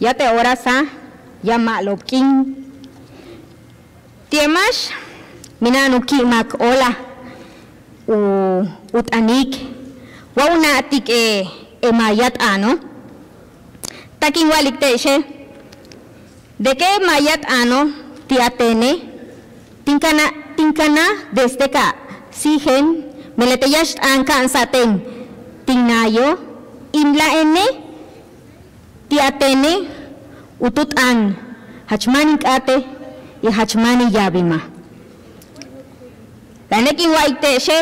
ya te ahora sa llama lopkin tiemash minanu kimak ola u utanik wa una atik e emayat ano takin walik teche de que mayat ano tiatene tinkana tinkana desde ka sigen. Meleteyash anka ansaten. Tingnayo imla ene. Tiatene utut an hachmani y hachmani yabima. Tanekin waiteshe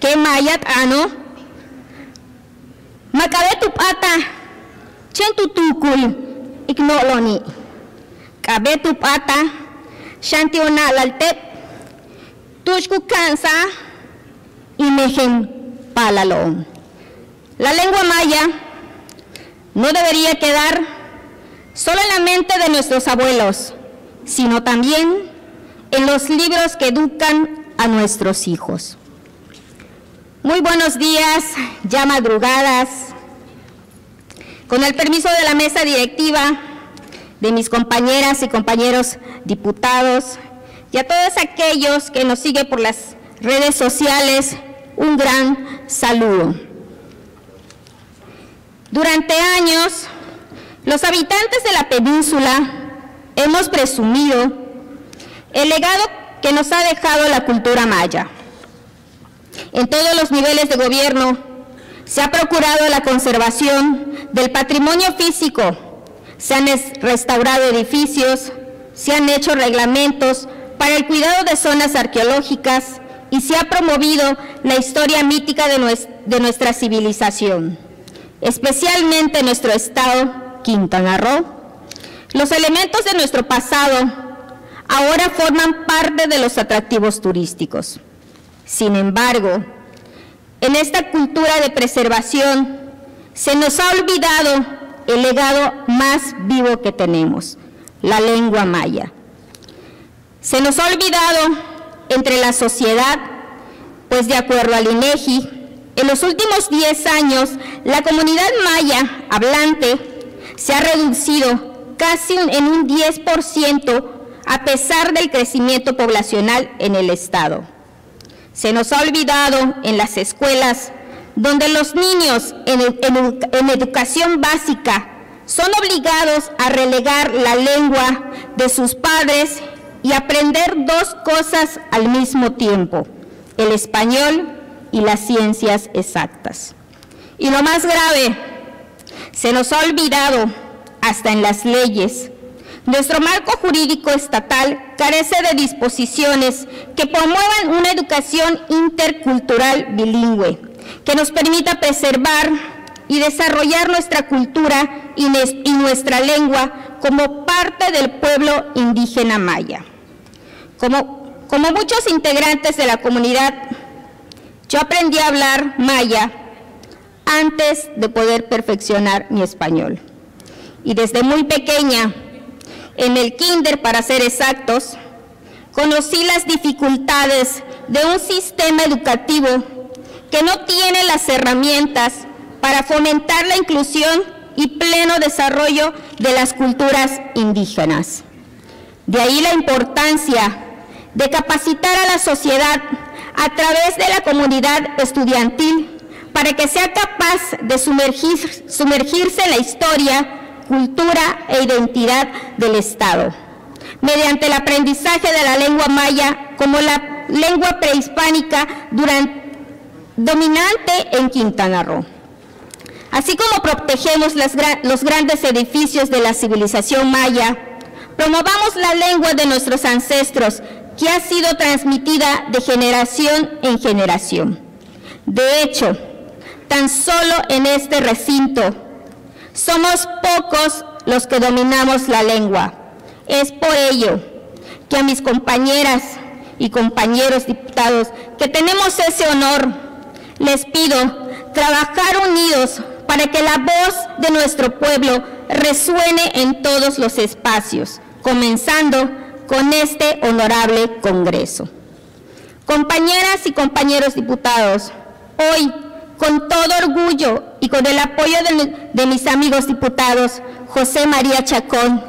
que mayat ano makabe tu pata chen tu tukul ignoloni kabe tu pata shanti tushku kansa imejen palalom la lengua maya no debería quedar solo en la mente de nuestros abuelos, sino también en los libros que educan a nuestros hijos. Muy buenos días, ya madrugadas. Con el permiso de la mesa directiva, de mis compañeras y compañeros diputados y a todos aquellos que nos siguen por las redes sociales, un gran saludo. Durante años, los habitantes de la península hemos presumido el legado que nos ha dejado la cultura maya. En todos los niveles de gobierno se ha procurado la conservación del patrimonio físico, se han restaurado edificios, se han hecho reglamentos para el cuidado de zonas arqueológicas y se ha promovido la historia mítica de nuestra civilización especialmente en nuestro estado, Quintana Roo. Los elementos de nuestro pasado ahora forman parte de los atractivos turísticos. Sin embargo, en esta cultura de preservación se nos ha olvidado el legado más vivo que tenemos, la lengua maya. Se nos ha olvidado entre la sociedad, pues de acuerdo al INEGI, en los últimos 10 años, la comunidad maya hablante se ha reducido casi en un 10% a pesar del crecimiento poblacional en el Estado. Se nos ha olvidado en las escuelas, donde los niños en, en educación básica son obligados a relegar la lengua de sus padres y aprender dos cosas al mismo tiempo, el español y las ciencias exactas. Y lo más grave, se nos ha olvidado, hasta en las leyes, nuestro marco jurídico estatal carece de disposiciones que promuevan una educación intercultural bilingüe, que nos permita preservar y desarrollar nuestra cultura y, nuestra lengua como parte del pueblo indígena maya. Como, muchos integrantes de la comunidad yo aprendí a hablar maya antes de poder perfeccionar mi español. Y desde muy pequeña, en el kinder para ser exactos, conocí las dificultades de un sistema educativo que no tiene las herramientas para fomentar la inclusión y pleno desarrollo de las culturas indígenas. De ahí la importancia de capacitar a la sociedad a través de la comunidad estudiantil para que sea capaz de sumergirse en la historia, cultura e identidad del Estado, mediante el aprendizaje de la lengua maya como la lengua prehispánica dominante en Quintana Roo. Así como protegemos los grandes edificios de la civilización maya, promovamos la lengua de nuestros ancestros que ha sido transmitida de generación en generación. De hecho, tan solo en este recinto somos pocos los que dominamos la lengua. Es por ello que a mis compañeras y compañeros diputados que tenemos ese honor, les pido trabajar unidos para que la voz de nuestro pueblo resuene en todos los espacios, comenzando con este honorable Congreso. Compañeras y compañeros diputados, hoy, con todo orgullo y con el apoyo de, mis amigos diputados, José María Chacón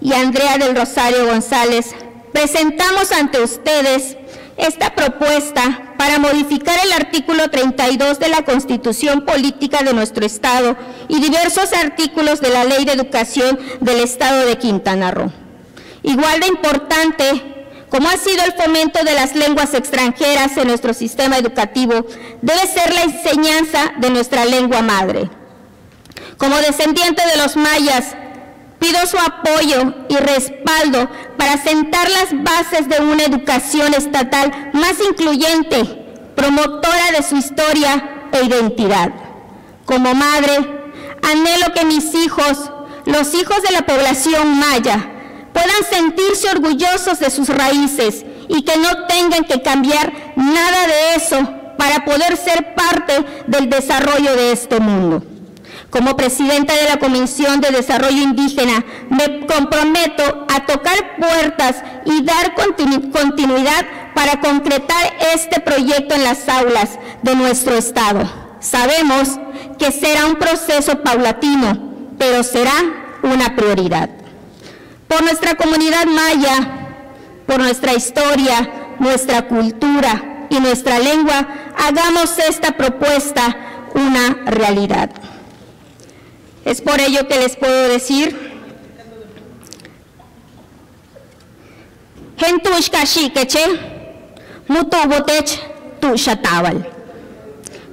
y Andrea del Rosario González, presentamos ante ustedes esta propuesta para modificar el artículo 32 de la Constitución Política de nuestro Estado y diversos artículos de la Ley de Educación del Estado de Quintana Roo. Igual de importante como ha sido el fomento de las lenguas extranjeras en nuestro sistema educativo, debe ser la enseñanza de nuestra lengua madre. Como descendiente de los mayas, pido su apoyo y respaldo para sentar las bases de una educación estatal más incluyente, promotora de su historia e identidad. Como madre, anhelo que mis hijos, los hijos de la población maya, puedan sentirse orgullosos de sus raíces y que no tengan que cambiar nada de eso para poder ser parte del desarrollo de este mundo. Como presidenta de la Comisión de Desarrollo Indígena, me comprometo a tocar puertas y dar continuidad para concretar este proyecto en las aulas de nuestro Estado. Sabemos que será un proceso paulatino, pero será una prioridad por nuestra comunidad maya, por nuestra historia, nuestra cultura y nuestra lengua, hagamos esta propuesta una realidad. Es por ello que les puedo decir.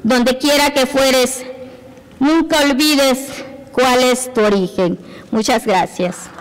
Donde quiera que fueres, nunca olvides cuál es tu origen. Muchas gracias.